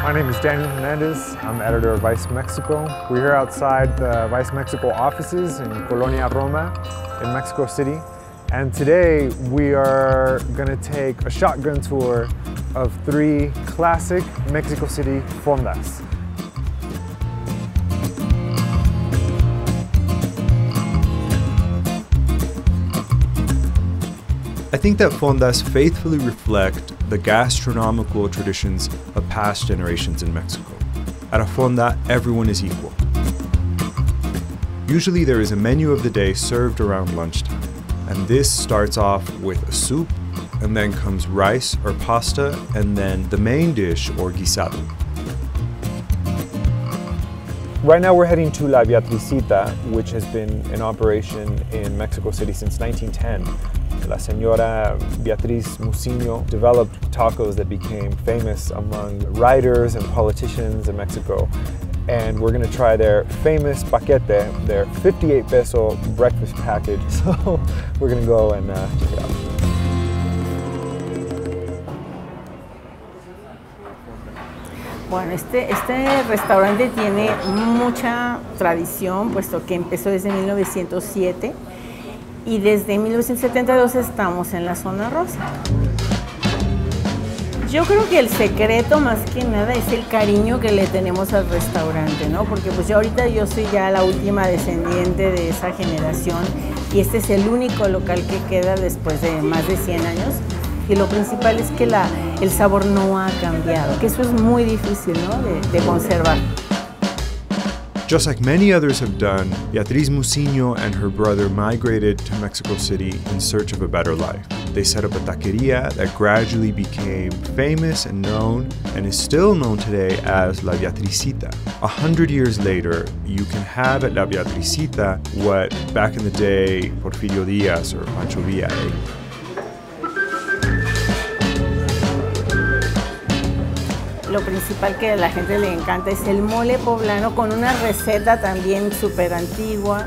My name is Daniel Hernandez. I'm editor of Vice Mexico. We're here outside the Vice Mexico offices in Colonia Roma in Mexico City. And today we are gonna take a shotgun tour of three classic Mexico City fondas. I think that fondas faithfully reflect the gastronomical traditions of past generations in Mexico. At a fonda, everyone is equal. Usually there is a menu of the day served around lunchtime, and this starts off with a soup, and then comes rice or pasta, and then the main dish or guisado. Right now we're heading to La Beatricita, which has been in operation in Mexico City since 1910. La Señora Beatriz Muciño developed tacos that became famous among writers and politicians in Mexico. And we're gonna try their famous paquete, their 58 peso breakfast package. So we're gonna go and uh, check it out. Bueno, este, este restaurante tiene mucha tradición, puesto que empezó desde 1907 y desde 1972 estamos en la zona rosa. Yo creo que el secreto más que nada es el cariño que le tenemos al restaurante, ¿no? Porque pues yo ahorita yo soy ya la última descendiente de esa generación y este es el único local que queda después de más de 100 años y lo principal es que la, el sabor no ha cambiado, que eso es muy difícil ¿no? de, de conservar. Just like many others have done, Beatriz Muciño and her brother migrated to Mexico City in search of a better life. They set up a taqueria that gradually became famous and known and is still known today as La Beatricita. A hundred years later, you can have at La Beatricita what back in the day Porfirio Diaz or Pancho Villa ate. Lo principal que a la gente le encanta es el mole poblano con una receta también súper antigua.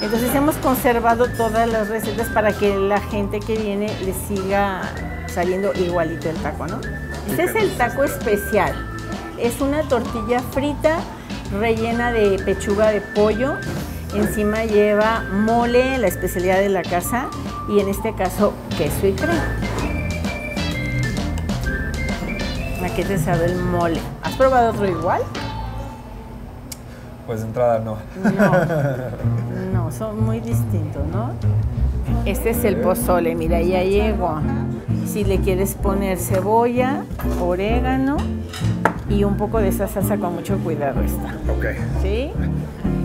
Entonces hemos conservado todas las recetas para que la gente que viene le siga saliendo igualito el taco, ¿no? Este es el taco especial. Es una tortilla frita rellena de pechuga de pollo. Encima lleva mole, la especialidad de la casa, y en este caso queso y crema. ¿A qué te sabe el mole? ¿Has probado otro igual? Pues de entrada no. No, no, son muy distintos, ¿no? Este es el pozole, mira, ya llegó. Si le quieres poner cebolla, orégano y un poco de esa salsa con mucho cuidado está. Ok. ¿Sí?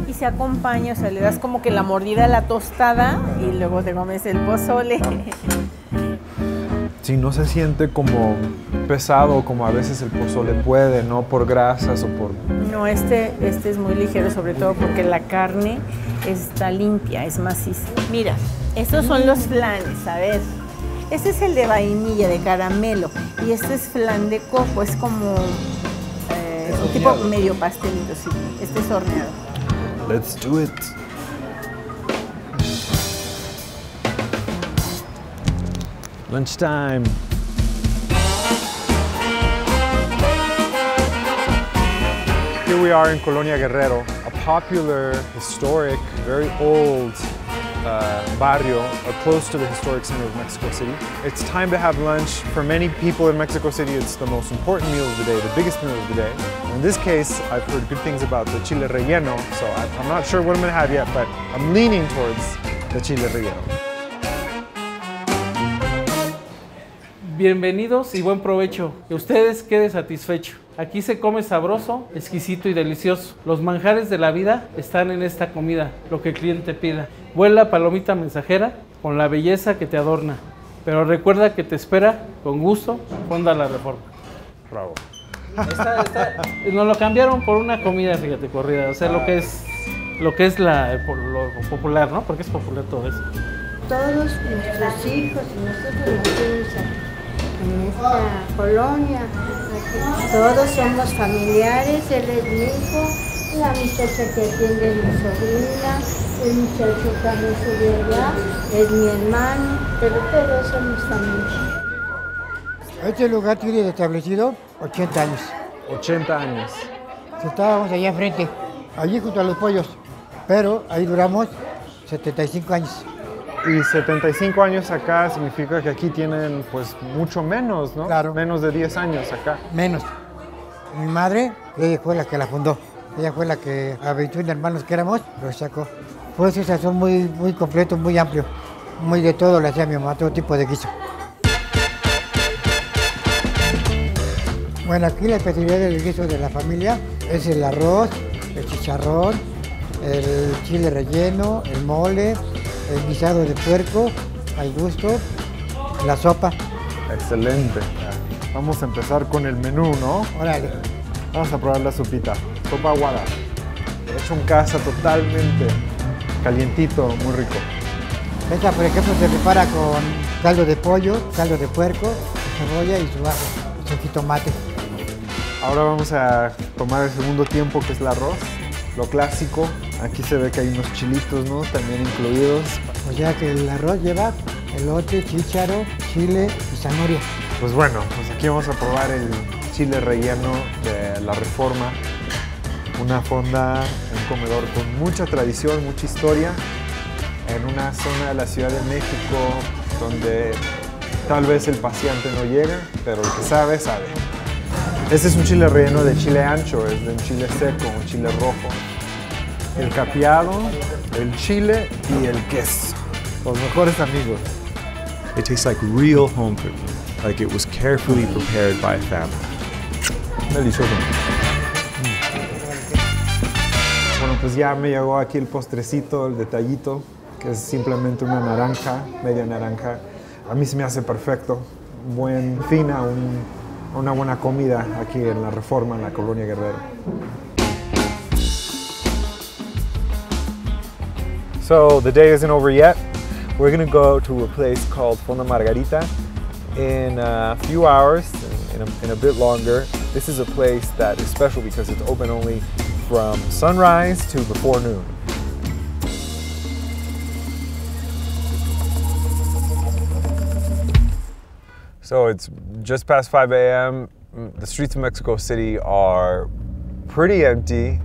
Y se acompaña, o sea, le das como que la mordida a la tostada y luego te comes el pozole. Sí, no se siente como pesado como a veces el pozole puede, ¿no? Por grasas o por... No, este, este es muy ligero, sobre todo porque la carne está limpia, es maciza. Mira, estos son los flanes, a ver. Este es el de vainilla, de caramelo, y este es flan de coco, es como eh, un tipo medio pastelito, sí. Este es horneado. Let's do it. Lunchtime. Here we are in Colonia Guerrero, a popular, historic, very old uh, barrio uh, close to the historic center of Mexico City. It's time to have lunch. For many people in Mexico City, it's the most important meal of the day, the biggest meal of the day. In this case, I've heard good things about the chile relleno, so I'm not sure what I'm gonna have yet, but I'm leaning towards the chile relleno. Bienvenidos y buen provecho. Que ustedes quede satisfecho. Aquí se come sabroso, exquisito y delicioso. Los manjares de la vida están en esta comida, lo que el cliente pida. Vuela palomita mensajera con la belleza que te adorna. Pero recuerda que te espera con gusto Fonda la Reforma. Bravo. Esta- esta- nos lo cambiaron por una comida, fíjate, corrida. O sea, lo que es lo que es la, lo popular, ¿no? Porque es popular todo eso. todos nuestros hijos y nosotros aquí, en esta colonia. aquí. Todos somos familiares, él es mi hijo, la muchacha que atiende es mi sobrina, el muchacho que me subió allá es mi hermano, pero todos somos familia. Este lugar tiene establecido 80 años. 80 años. Estábamos allá enfrente, allí junto a los pollos, pero ahí duramos 75 años. Y 75 años acá significa que aquí tienen pues mucho menos, ¿no? Claro. Menos de 10 años acá. Menos. Mi madre, ella fue la que la fundó. Ella fue la que a 21 hermanos que éramos, lo sacó. Fue un sazón muy, muy completo, muy amplio. Muy de todo le hacía mi mamá, todo tipo de guiso. Bueno, aquí la especialidad del guiso de la familia es el arroz, el chicharrón, el chile relleno, el mole, el guisado de puerco al gusto, la sopa. Excelente. Vamos a empezar con el menú, ¿no? Órale. Vamos a probar la sopita. Sopa aguada. Hecho en casa totalmente. Calientito, muy rico. Esta, por ejemplo, se prepara con caldo de pollo, caldo de puerco, cebolla y su ajo, su jitomate. Ahora vamos a tomar el segundo tiempo, que es el arroz. Lo clásico. Aquí se ve que hay unos chilitos, ¿no? También incluidos. O sea que el arroz lleva elote, chícharo, chile y zanahoria. Pues bueno, pues aquí vamos a probar el chile relleno de la Reforma. Una fonda, un comedor con mucha tradición, mucha historia, en una zona de la Ciudad de México donde tal vez el paciente no llega, pero el que sabe, sabe. Este es un chile relleno de chile ancho, es de un chile seco, un chile rojo. El capeado, el chile y el queso. Los mejores amigos. It tastes like real home cooking, like it was carefully prepared by a family. Delicioso. Bueno, pues ya me llegó aquí el postrecito, el detallito, que es simplemente una naranja, media naranja. A mí se me hace perfecto. Buen fina, un- una buena comida aquí en la Reforma, en la Colonia Guerrero. So the day isn't over yet. We're gonna go to a place called Fonda Margarita in a few hours, in a, in a bit longer. This is a place that is special because it's open only from sunrise to before noon. So it's just past 5 a.m. The streets of Mexico City are pretty empty,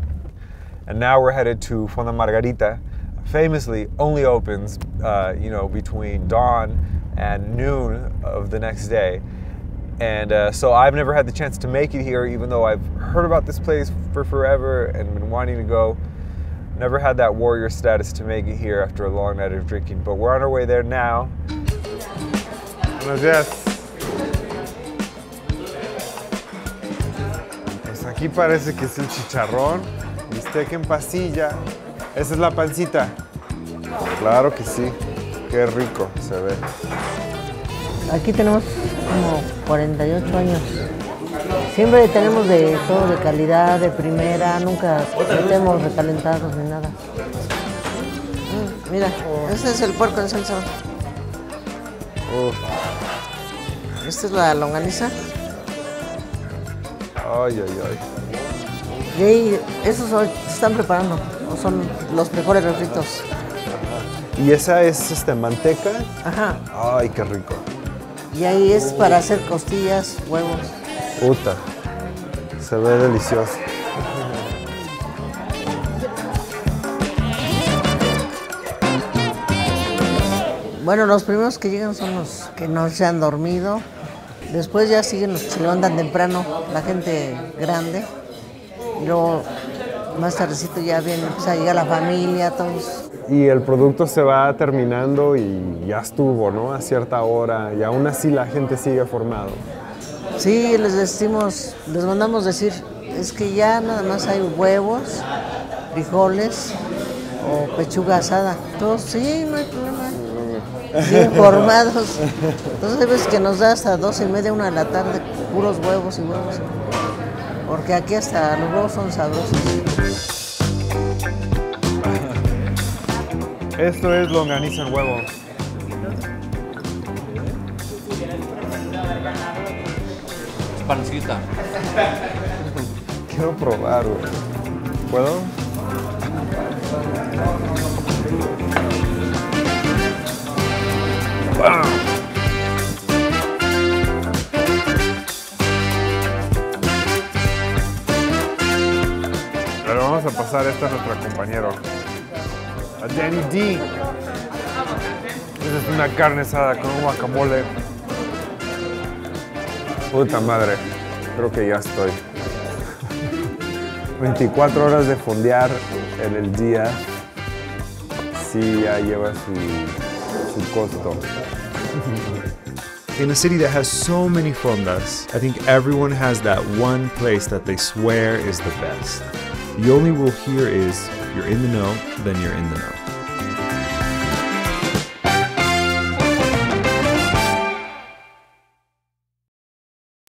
and now we're headed to Fonda Margarita. Famously, only opens, uh, you know, between dawn and noon of the next day. And uh, so I've never had the chance to make it here, even though I've heard about this place for forever and been wanting to go. Never had that warrior status to make it here after a long night of drinking, but we're on our way there now. Buenos días. Pues aquí parece que es el chicharrón, bistec en pasilla. Esa es la pancita. Claro que sí. Qué rico se ve. Aquí tenemos como 48 años. Siempre tenemos de todo de calidad, de primera, nunca metemos recalentados ni nada. Mm, mira, este es el puerco en salsa. Uf, Esta es la longaniza. ay, ay, ay. Y ahí, esos están preparando. Son los mejores refritos. ¿Y esa es este, manteca? Ajá. Ay, qué rico. Y ahí es para hacer costillas, huevos. Puta. Se ve delicioso. Bueno, los primeros que llegan son los que no se han dormido. Después ya siguen los que se levantan temprano, la gente grande. Y luego más tardecito ya viene, empieza a llegar la familia, todos. Y el producto se va terminando y ya estuvo, ¿no? A cierta hora y aún así la gente sigue formado. Sí, les decimos, les mandamos decir, es que ya nada más hay huevos, frijoles o pechuga asada. Todos, sí, no hay problema. Bien formados. Entonces veces que nos da hasta doce y media, una de la tarde, puros huevos y huevos. Porque aquí hasta los huevos son sabrosos. Esto es longaniza en huevo. Pancita. Quiero probar, güey. ¿Puedo? A pasar esta a nuestro compañero. A Danny D. Esa es una carne asada con un guacamole. Puta madre, creo que ya estoy. 24 horas de fondear en el día. Sí, ya lleva su, su costo. In a city that has so many fondas, I think everyone has that one place that they swear is the best. The only rule here is you're in the know, then you're in the know.